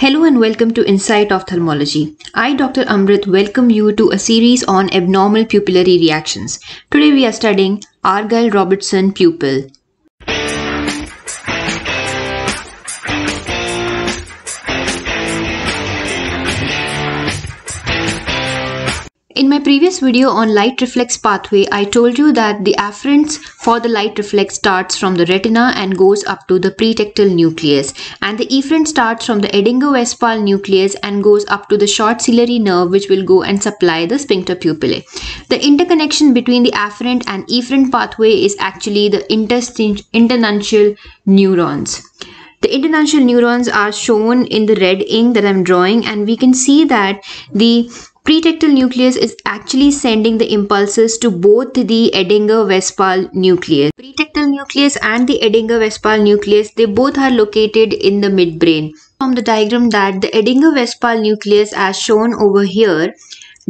Hello and welcome to Insight of Ophthalmology. I, Dr. Amrit, welcome you to a series on abnormal pupillary reactions. Today we are studying Argyll Robertson pupil. In my previous video on light reflex pathway, I told you that the afferents for the light reflex starts from the retina and goes up to the pretectal nucleus and the efferent starts from the Edinger-Westphal nucleus and goes up to the short ciliary nerve which will go and supply the sphincter pupillae. The interconnection between the afferent and efferent pathway is actually the internuncial neurons. The internuncial neurons are shown in the red ink that I'm drawing and we can see that the pretectal nucleus is actually sending the impulses to both the Edinger-Westphal nucleus. Pretectal nucleus and the Edinger-Westphal nucleus, they both are located in the midbrain. From the diagram that the Edinger-Westphal nucleus as shown over here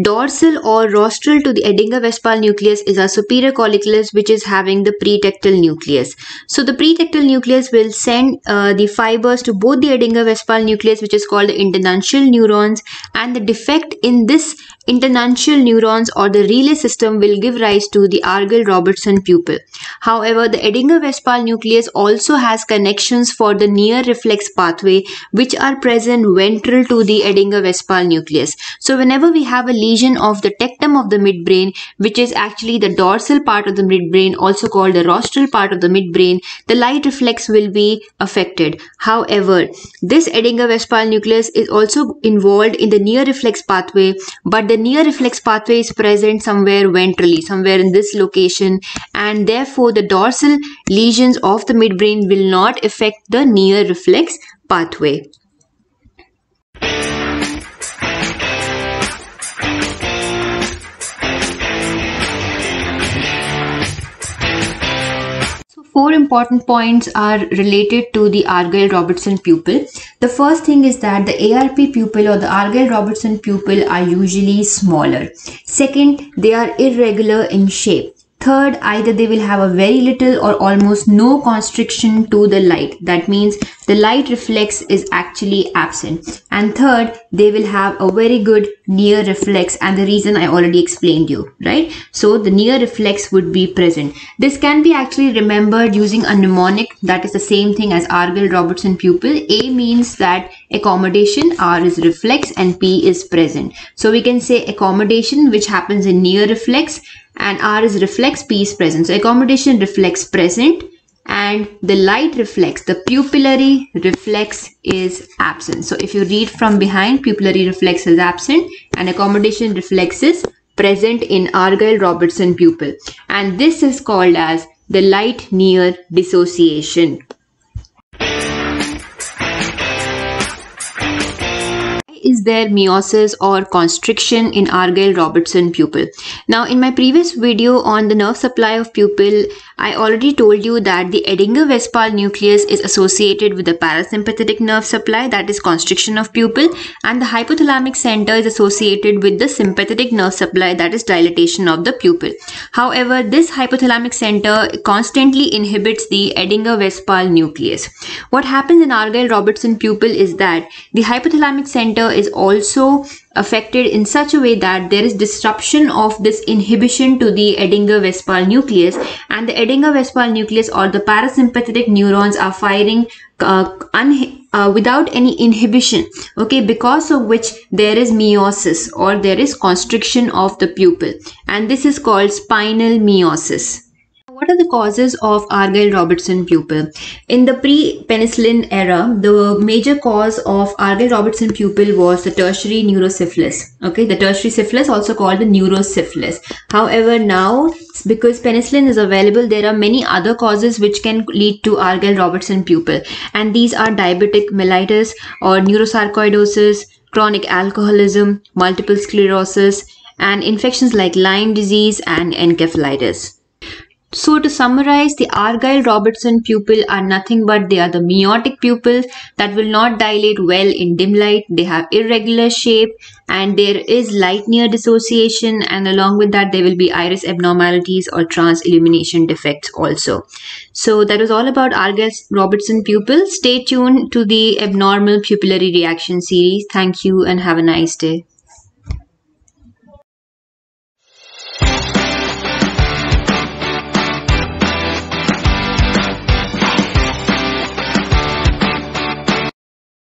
Dorsal or rostral to the Edinger-Westphal nucleus is a superior colliculus which is having the pretectal nucleus. So the pretectal nucleus will send uh, the fibers to both the Edinger-Westphal nucleus which is called the internuncial neurons and the defect in this internuncial neurons or the relay system will give rise to the Argyll-Robertson pupil. However, the Edinger-Westphal nucleus also has connections for the near reflex pathway which are present ventral to the Edinger-Westphal nucleus. So whenever we have a lesion of the tectum of the midbrain which is actually the dorsal part of the midbrain also called the rostral part of the midbrain, the light reflex will be affected. However, this Edinger-Westphal nucleus is also involved in the near reflex pathway but the near reflex pathway is present somewhere ventrally, somewhere in this location and therefore the dorsal lesions of the midbrain will not affect the near reflex pathway. Four important points are related to the Argyll-Robertson pupil. The first thing is that the ARP pupil or the Argyll-Robertson pupil are usually smaller. Second, they are irregular in shape. Third, either they will have a very little or almost no constriction to the light. That means the light reflex is actually absent. And third, they will have a very good near reflex and the reason I already explained you, right? So the near reflex would be present. This can be actually remembered using a mnemonic that is the same thing as Argyll-Robertson pupil. A means that accommodation, R is reflex and P is present. So we can say accommodation which happens in near reflex and R is reflex, P is present. So accommodation reflex present and the light reflex, the pupillary reflex is absent. So if you read from behind, pupillary reflex is absent and accommodation reflex is present in Argyll-Robertson pupil. And this is called as the light near dissociation. is there miosis or constriction in Argyll-Robertson pupil? Now in my previous video on the nerve supply of pupil, I already told you that the Edinger-Westphal nucleus is associated with the parasympathetic nerve supply that is constriction of pupil and the hypothalamic center is associated with the sympathetic nerve supply that is dilatation of the pupil. However, this hypothalamic center constantly inhibits the Edinger-Westphal nucleus. What happens in Argyll-Robertson pupil is that the hypothalamic center is also affected in such a way that there is disruption of this inhibition to the Edinger-Westphal nucleus. And the Edinger-Westphal nucleus or the parasympathetic neurons are firing uh, uh, without any inhibition okay because of which there is miosis or there is constriction of the pupil. And this is called spinal miosis what are the causes of Argyll-Robertson pupil? In the pre-penicillin era, the major cause of Argyll-Robertson pupil was the tertiary neurosyphilis. Okay, the tertiary syphilis, also called the neurosyphilis. However, now because penicillin is available, there are many other causes which can lead to Argyll-Robertson pupil, and these are diabetic mellitus or neurosarcoidosis, chronic alcoholism, multiple sclerosis, and infections like Lyme disease and encephalitis. So to summarize, the Argyll-Robertson pupil are nothing but they are the miotic pupils that will not dilate well in dim light. They have irregular shape and there is light near dissociation and along with that there will be iris abnormalities or trans-illumination defects also. So that was all about Argyll-Robertson pupil. Stay tuned to the abnormal pupillary reaction series. Thank you and have a nice day.